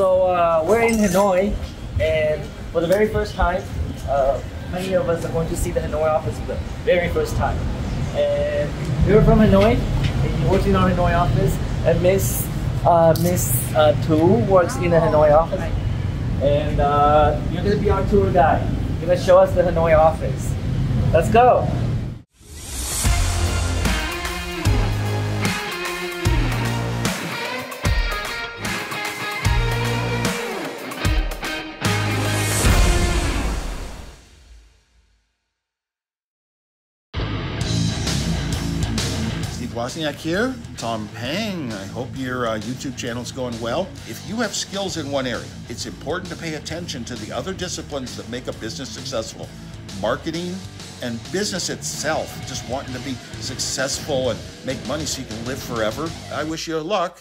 So uh, we're in Hanoi, and for the very first time, uh, many of us are going to see the Hanoi office for the very first time. And you're from Hanoi, and you're working in our Hanoi office, and Miss uh, Miss uh, Tu works in the Hanoi office, and uh, you're gonna be our tour guide. You're gonna show us the Hanoi office. Let's go. Wozniak here, Tom Peng. I hope your uh, YouTube channel is going well. If you have skills in one area, it's important to pay attention to the other disciplines that make a business successful. Marketing and business itself, just wanting to be successful and make money so you can live forever. I wish you luck.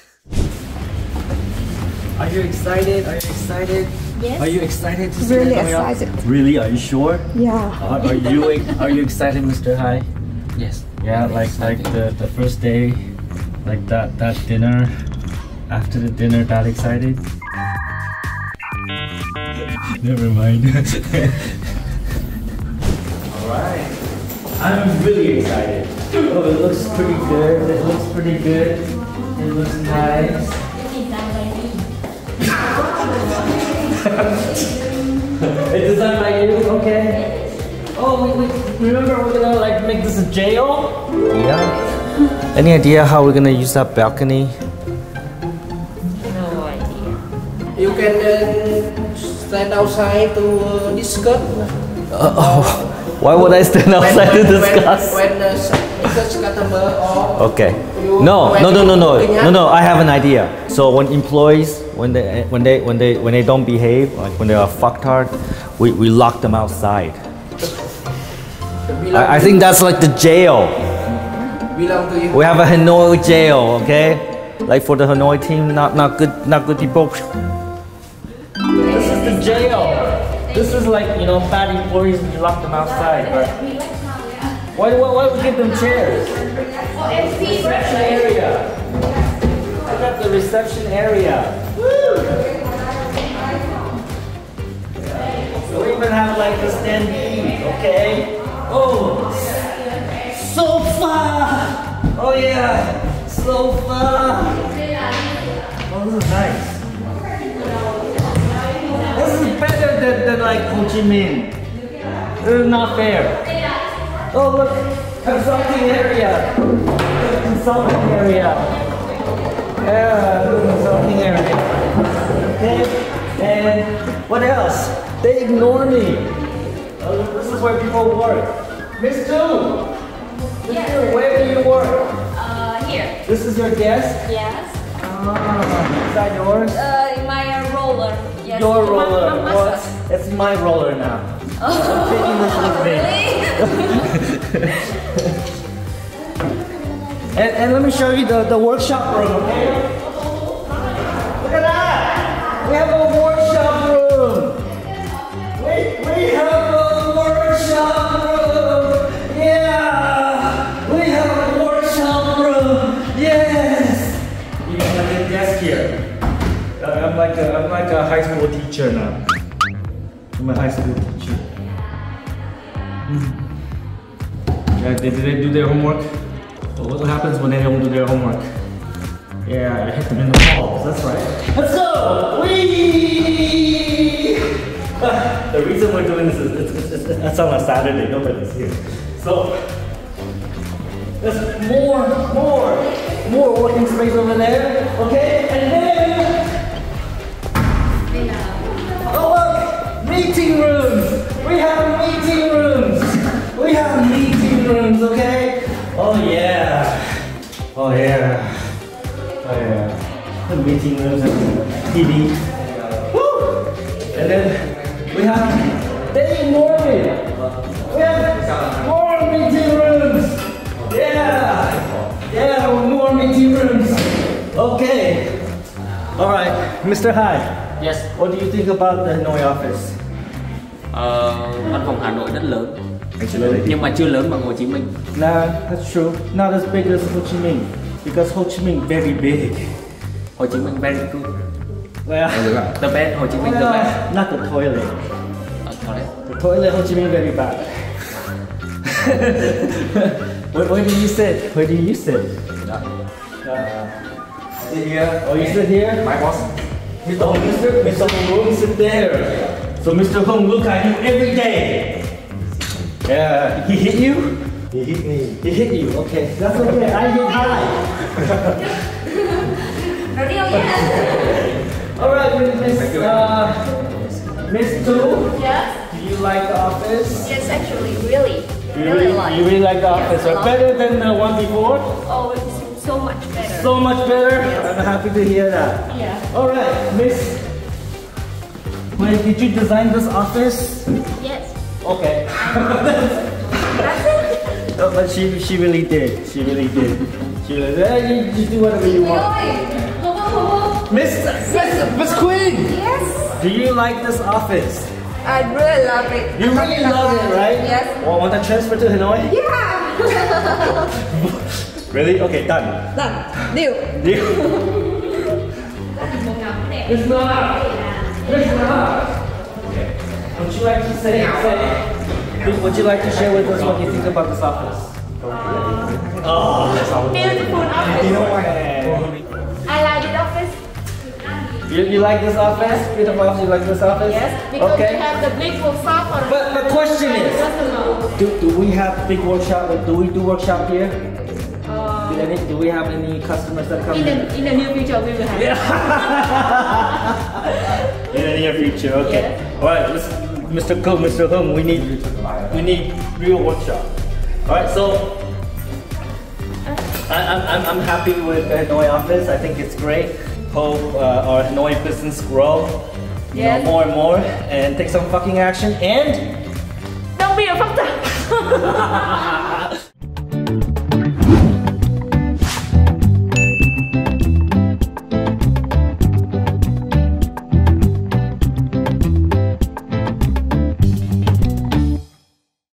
Are you excited? Are you excited? Yes. Are you excited to see Really the Hanoi office? excited. Really? Are you sure? Yeah. Are, are you are you excited, Mr. Hai? Yes. Yeah, like like the, the first day, like that that dinner. After the dinner, that excited. Never mind. Alright. I'm really excited. Oh, it looks pretty good. It looks pretty good. It looks nice. It's designed by you, okay? Oh, we, we, remember we're gonna like make this a jail? Yeah. Any idea how we're gonna use that balcony? No idea. You can uh, stand outside to uh, discuss. oh, why would I stand outside to discuss? When, when uh, such customer or Okay. you- No, when no, no, no, no, you- no, no. I have an idea. So when employees, when they, when they, when they, when they don't behave, like when they are fucked hard, we, we lock them outside. I, I think that's like the jail. We have a Hanoi jail, okay? Like for the Hanoi team, not not good, not good people. This is the jail. This is like you know bad employees you lock them outside. But why why, why we give them chairs? Reception area. I got the reception area. We even have like the standee, okay? Oh, sofa! Oh yeah, sofa! Oh, this is nice. This is better than, than like Ho Chi Minh. This is not fair. Oh look, consulting area. Consulting area. Yeah, consulting area. Okay, and what else? They ignore me. Oh, this is where people work. Miss Tu! Miss Tu, where do you work? Uh, here. This is your desk? Yes. Ah, is that yours? Uh, my uh, roller. Yes. Your roller. ma- Well, it's my roller now. I'm taking this with me. Really? And, and let me show you the, the workshop room, okay? Look at that! We have a workshop like a, I'm like a high school teacher now. I'm a high school teacher. Hmm. Uh, did, they do their homework? Well, what happens when they don't do their homework? Yeah, I hit them in the balls. That's right. Let's go! Whee! The reason we're doing this is it's, it's, it's, it's on a Saturday. Nobody's here. So there's more, more, more working space over there. Okay, Meeting rooms. Okay. Oh yeah. Oh yeah. Oh yeah. The meeting rooms and TV. Woo! And then we have ignore me. We have more meeting rooms. Yeah. Yeah, more meeting rooms. Okay. All right, Mr. Hai. Yes. What do you think about the Hanoi office? Ờ, văn phòng Hà Nội rất lớn nhưng mà chưa lớn bằng Hồ Chí Minh. Nah, that's true. Not as big as Ho Chi Minh because Ho Chi Minh very big. Hồ Chí Minh very good. Well, The best Hồ Chí Minh the best well not the toilet. Ờ, toilet. The toilet Ho Chi Minh very bad. where, where do you sit? Where do you sit? Uh, Sit here. oh, you sit here? My boss. Oh, Mr. Mr. Hong sit there. So Mr. Hong look at you every day. Yeah, he hit you? He hit me. He hit you. Okay, that's okay. I hit high. Radio yes. All right, Miss uh, Miss Tu. Yes. Do you like the office? Yes, actually, really, You really like. you really like the office, Yes, Better than the one before? Oh, it's so much better. So much better. I'm happy to hear that. yeah. All right, Miss. Wait, did you design this office? Yes. Okay. That's it. No, but she she really did. She really did. She was eh, you, you do whatever you want. Miss Miss Miss Queen, Yes. do you like this office? I really love it. You really love it, right? Yes. Well, want to transfer to Hanoi? Yeah. Really? Okay, done. Done. Deal. Deal. It's not. Would you like to say, say would you like to share with us what you think about this office? Oh, Beautiful office. I like this office. You, you like this office? Beautiful office, you like this office? Yes, because okay. we have the big workshop But the question is, do, do we have big workshop? Do we do workshop here? Do, any, do we have any customers that come in the in the near future, we will have. in the near future? Okay. Yes. All right, Mr. Mr. Ko, Mr. Hung, we need we need real workshop. All right, so I, I'm, I'm, I'm happy with the Hanoi office. I think it's great. Hope uh, our Hanoi business grow. You know, more and more and take some fucking action and Don't be a fucker.